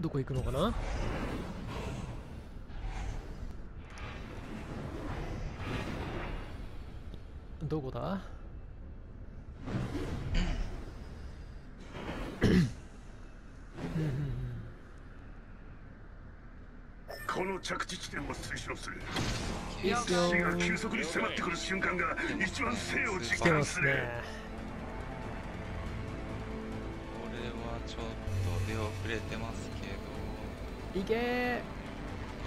どこ行くのかな？どこだ？この着地地点を推奨する。死が急速に迫ってくる瞬間が一番生を実感する。ねけどいけー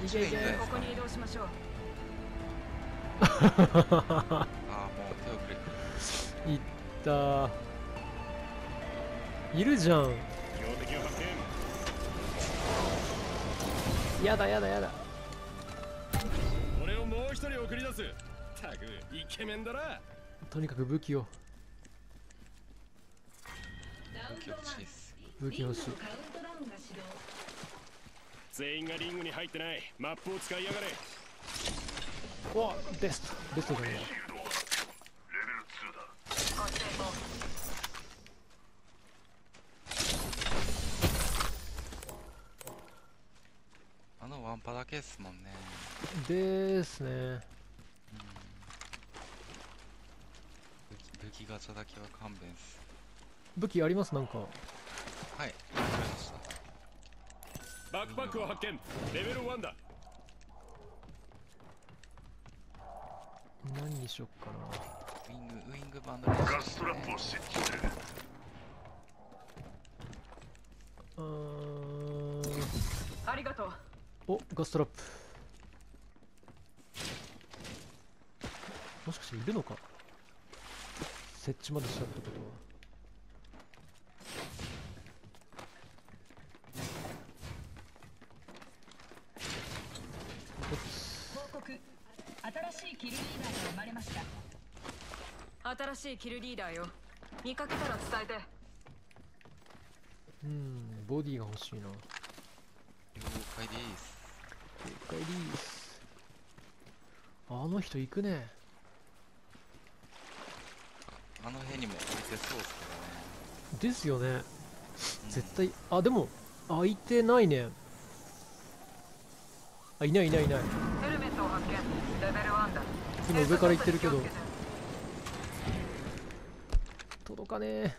いけ。いけ。ねここに移動しましょう。あーもう手遅れてる。いったいるじゃん。標的を発やだやだやだ。見俺をもう一人送り出す。たくイケメンだな。とにかく武器を。武器欲しい武器欲しい全員がリングに入ってない。マップを使いやがれ。うわベストベストじゃねえレベル2だこっちへ行こあのワンパだけっすもんね。ですね。武器武器ガチャだけは勘弁っす。武器あります？なんか。はいバックパックを発見。レベル1だ。何にしよっかな。ウィングウィングバンドレガストラップを設置する。うー。んうありがとう。おガストラップ。もしかしているのか？設置までしたってことは新しいキルリーダーが生まれました。新しいキルリーダーよ。見かけたら伝えて。うんボディが欲しいな。了了解です。解です。あの人行くね。あの辺にも置いてそうっすけどね。ですよね。絶対。あでも開いてないね。あいないいないいない今上から行ってるけど。届かねえ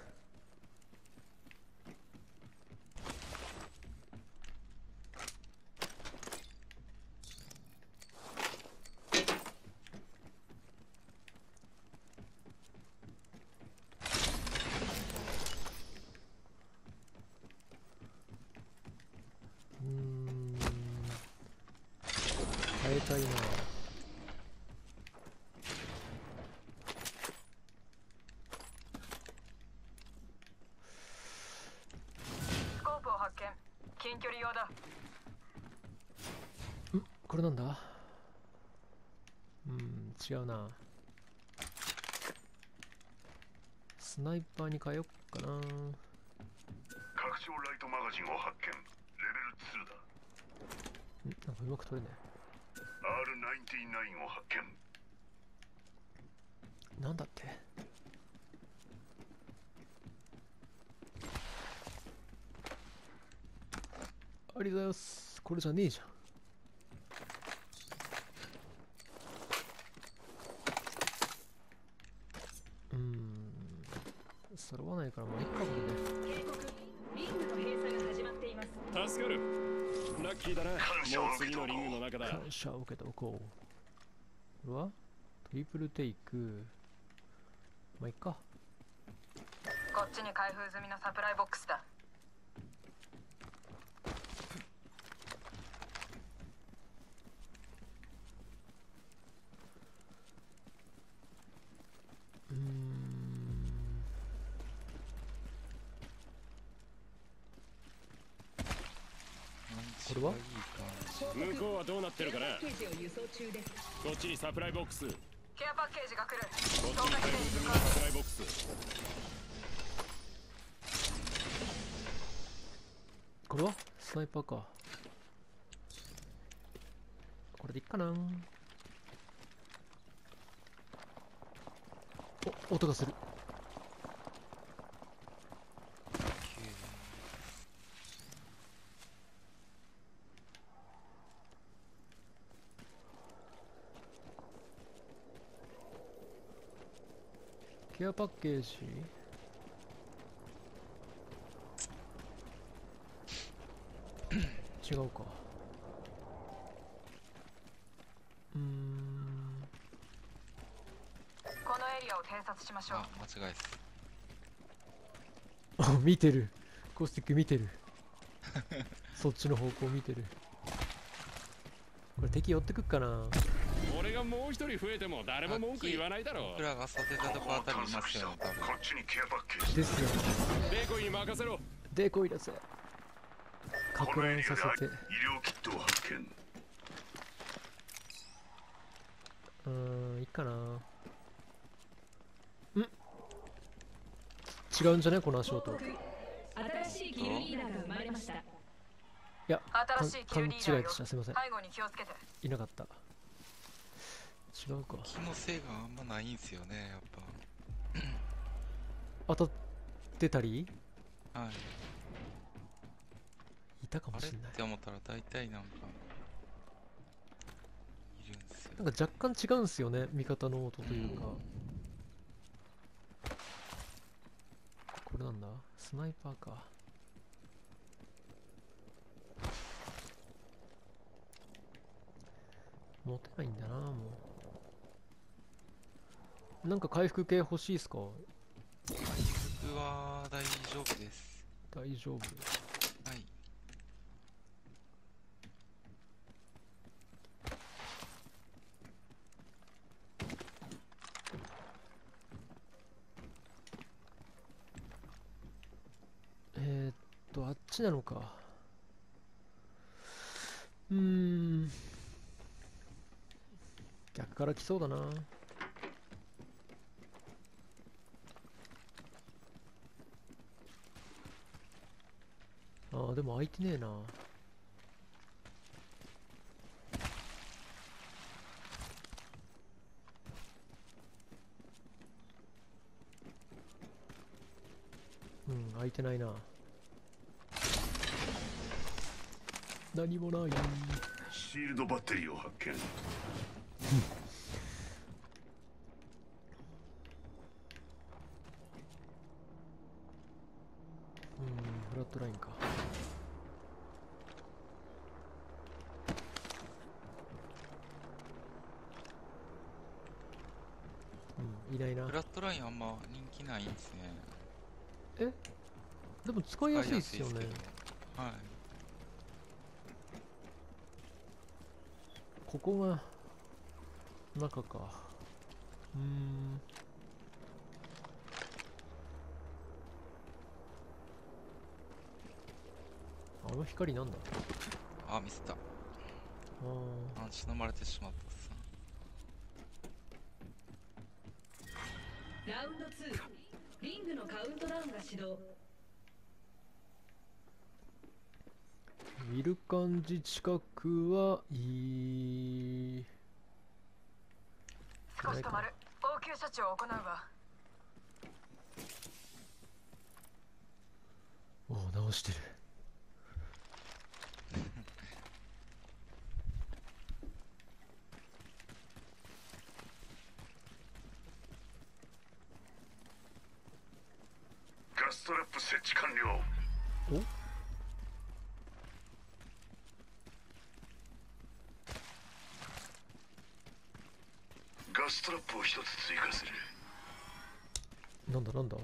うーん変えたいなスコープを発見近距離用だ。ん？これなんだ？うん違うな。スナイパーに変えよっかな。拡張ライトマガジンを発見。レベル2だ。ん？なんかうまく取れね。R99 を発見。えなんだって？ありがとうございます。これじゃねえじゃん。うーん。揃わないからまあいっかこれで。警告。リングの閉鎖が始まっています。助かる。ラッキーだな。もう次のリングの中だ。感謝を受けておこう。これはトリプルテイク。まあいっか。こっちに開封済みのサプライボックスだこれは？向こうはどうなってるかな？こっちにサプライボックス。こっケアパッケージが来る。ちに到達開封済みのサプライボックスこれは？スナイパーか。これでいっかな。お音がするケアパッケージ？違うか。うーん。このエリアを偵察しましょう。あ間違いっすあ見てる。コースティック見てる。そっちの方向見てる。これ敵寄ってくっかな俺がもう一人増えても誰も文句言わないだろ僕らが育てたとこあたりにいますよね多分。こっちにケアパッケージですよデコイに任せろ。デコイだぜ。かく乱させて。医療キットを発見うーんいいかな。ん？違うんじゃね？この足音。い新しいキルリーダーが生まれました。やか新しいキ勘違いでしたすいません。背後に気をつけて。いなかった違うか。気のせいがあんまないんすよねやっ 当たってたり？ぱはい。いたかもしれない。て思ったら大体なんかいるんすよなんか若干違うんすよね味方の音というか。これなんだ？スナイパーか。持てないんだなもうなんか回復系欲しいっすか？僕は大丈夫です。大丈夫？はい。えー、っとあっちなのか。うーん。逆から来そうだなでも開いてねえな。うん開いてないな。何もない。シールドバッテリーを発見うんフラットラインかうんいないな。フラットラインあんま人気ないんですね。でも使いやすいっすよね。はい。ここが中か。うーん。あの光なんだ。あミスった。ああ血飲まれてしまったっすラウンド2リングのカウントダウンが始動。ー見る感じ近くはいい。少し止まる。応急処置を行うわ。おお直してるストラップ設置完了。お？ガストラップを一つ追加する。なんだなんだ？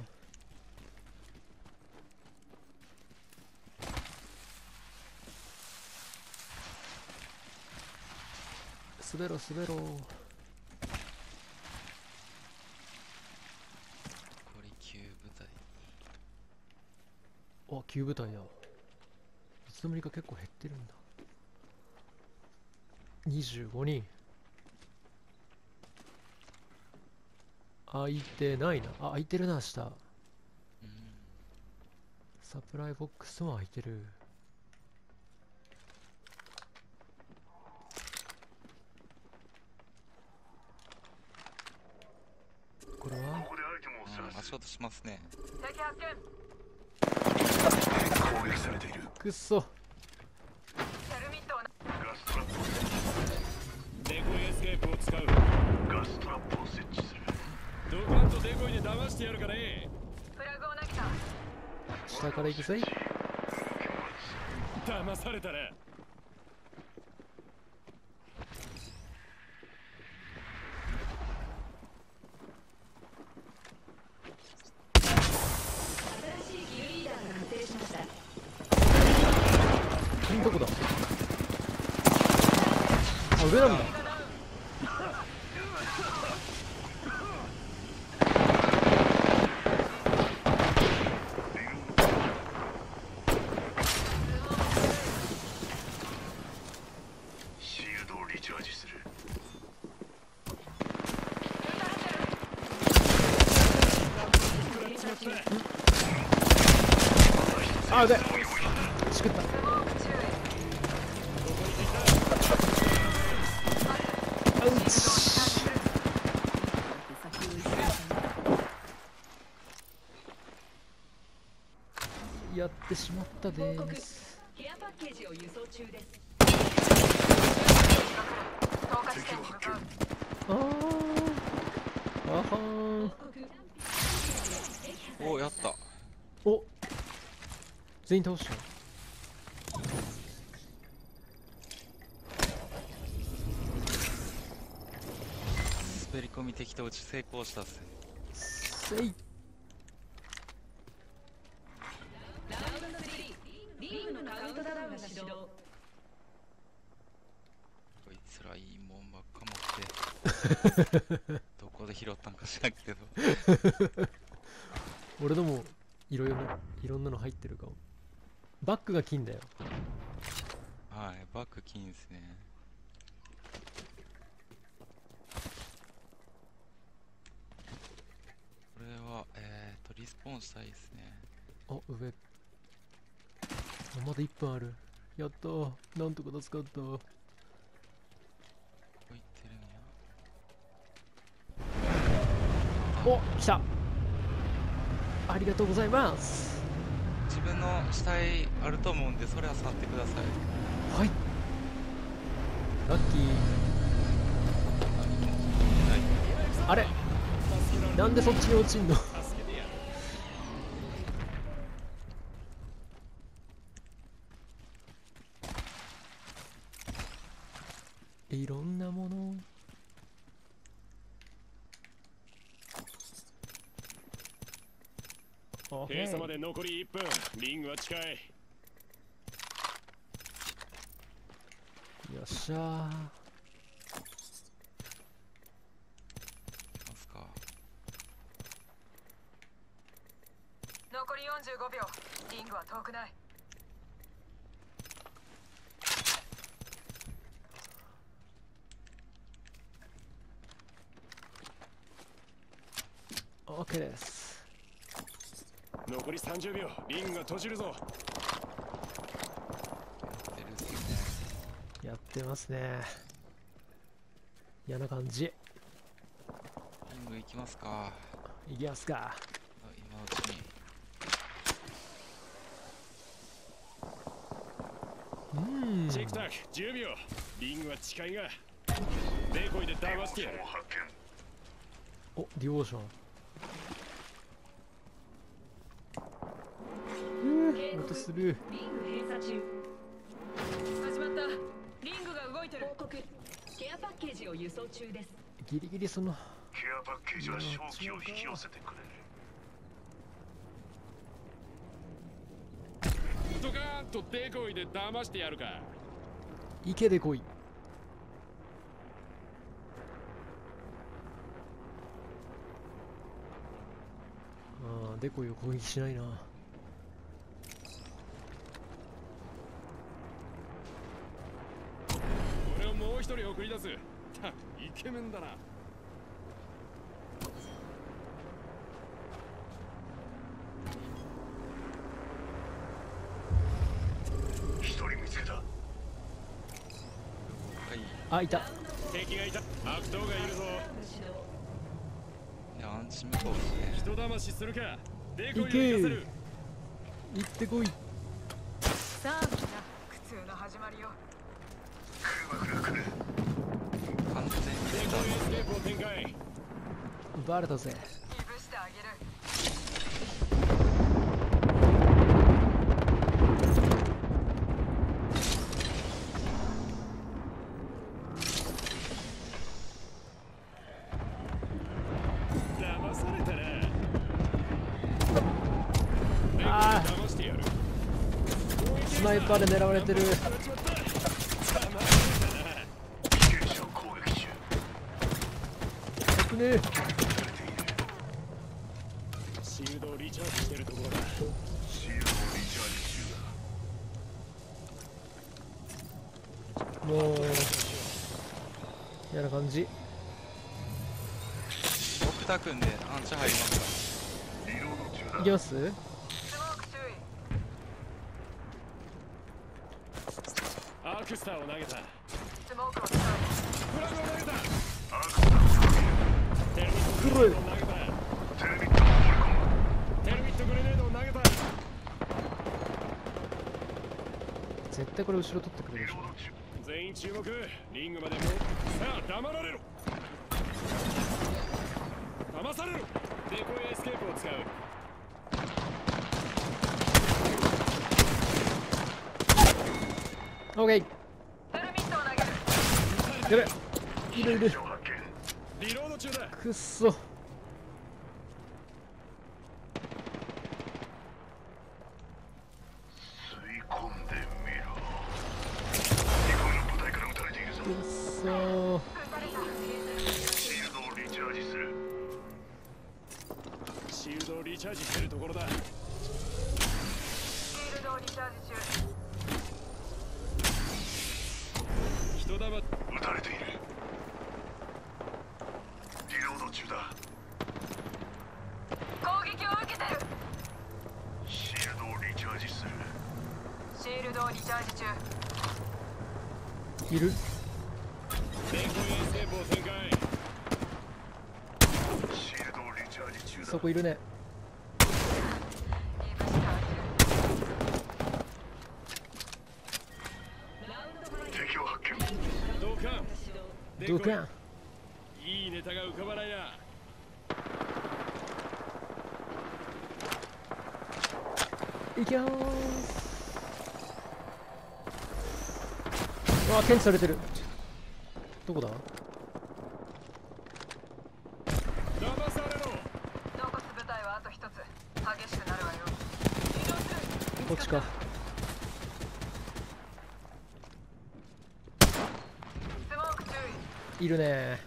滑ろ滑ろ残り9部隊あ旧部隊だ。いつの間にか結構減ってるんだ。25人。空いてないな。あ空いてるな下うんサプライボックスも空いてる。これは？ここでアイテムをあ探す足音しますね。敵発見攻撃されている。くっそ。テルミットをなガストラップを設置デコイエスケープを使うガストラップを設置する。ドカンとデコイで騙してやるかね。フラグを投げた下から行くぜ。騙されたら新しいキルリーダーが確定しました君どこだあ上なやってしまったでーす。ケアパッケー。ジを輸送中です投下地点に向かうあー。あはおやった。お。全員倒した滑り込み敵と打ち成功したっすせいラウンド3リングのカウントダウンが始動こいつらいいもんばっか持ってどこで拾ったんか知らんけど。俺のもいろいろいろんなの入ってるかも。バックが金だよ。はいバック金ですねこれはえーとリスポーンしたいですね。あ上。あまだ1分ある。やったー。なんとか助かったどこ行ってるんや。お来た。ありがとうございます。自分の死体あると思うんでそれは去ってください。はい。ラッキー。あれ？なんでそっちに落ちんの助けてやるいろんなものおへい閉鎖まで残り1分。リングは近い。よっしゃー。行きますか。残り45秒。リングは遠くない。オッケーです残り30秒リングが閉じるぞ。やってますね。嫌な感じ。リング行きますか。いきますか。あ今のうち。にうーんチェックタック10秒。リングは近いが。デコイで騙してやる。おディオーション警告音する。リング閉鎖中。始まった。リングが動いてる。報告。ケアパッケージを輸送中です。ギリギリその。ケアパッケージは正気を引き寄せてくれる。ドカーンとデコイで騙してやるか。池で来い。ああデコイを攻撃しないな俺をもう一人送り出すたイケメンだな一人見つけたはいあいた敵がいた悪党がいるぞいやアンチ向こうですね人騙しするかデコイを行け。行ってこい。さあみんな苦痛の始まりよ。完全に出た。デコイエスケープを展開。奪われたぜースナイパーで狙われてる。シールドをリチャージしてるところだシールドをリチャージ中だもう嫌な感じ。僕たくんでアンチ入りますリロード中だいきますスモーク注意アークスターを投げた。スモークを使う。フラグを投げた。テルミットグレネードを投げたテレビットを放り込む。テルミットグレネードを投げた。絶対これ後ろ取ってくれる。でしょ全員注目。リングまでも。うさあ黙られろ。騙されろ。デコイエスケープを使う。オーケーテルミットを投げるやべいるいる。敵を発見リロード中だくっそ。リチャージするシールドをリチャージしてるところだ。シールドをリチャージ中人玉撃たれているリロード中だ攻撃を受けてるシールドをリチャージするシールドをリチャージ中いる。そこいるね。ドカンいいネタが浮かばないな。いきゃーすうわ検知されてる。どこだ？こっちか。いるね。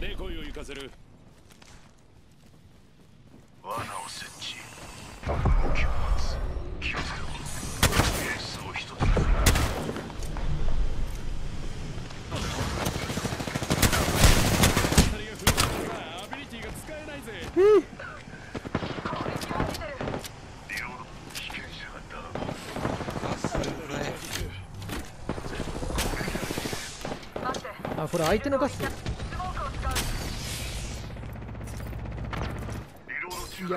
デコイを行かせる罠を設置動きを待つ気をつけろエースを一つず二人がフルだからアビリティが使えないぜ攻撃を受けてるリロード被験者がダウンあすごい待ってあこれ相手のガス。や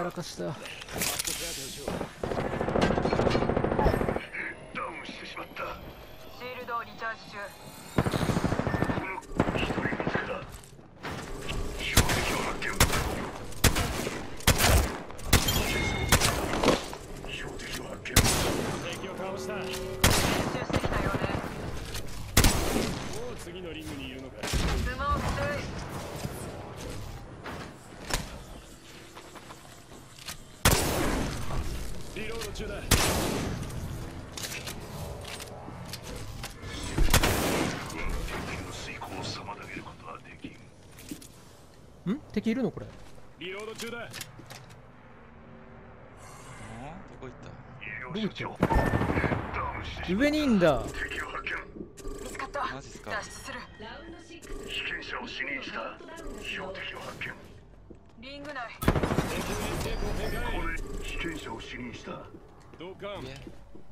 らかしたダウンしてしまった。シールドをリチャージ中この一人見つけた標的を発見標的を発見敵を倒したもう練習してきたようね次のリングにいるのかスモーク注リロード中だ敵の遂行を妨げることはできんん敵いるの？これ。リロード中だ。どこ行った？上にいんだ。た敵を発見。意見った。マジっすか？脱出する。ラウンド6被験者を死認した。標的を発見。リング内。ここで被験者を死認した。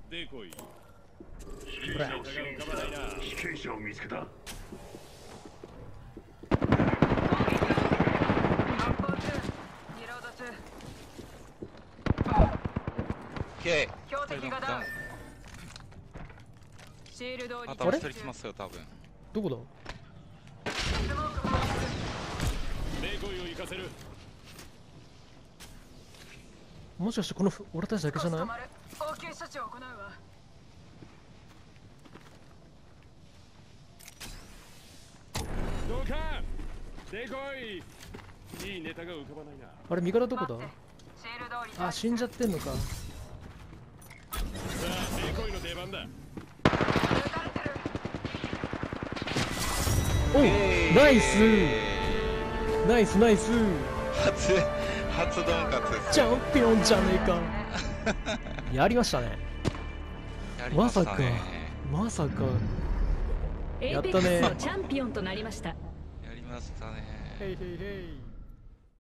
デコイ被験者を死認した。被験者を見つけた発砲中リロード中 OK 標的がダウン。シールドあと一人来ますよ多分。どこだ？もしかしてこのふ俺たちだけじゃない？応急処置を行うわ。どうかデコイ！いいネタが浮かばないな。あれ味方どこだ？あ死んじゃってんのかだ。おナイス。ナイスナイス。初初ドンカツチャンピオンじゃねえか。やりましたね。ましたね。まさか。まさか。やったねチャンピオンとなりました。やりましたね。ヘイヘイヘイ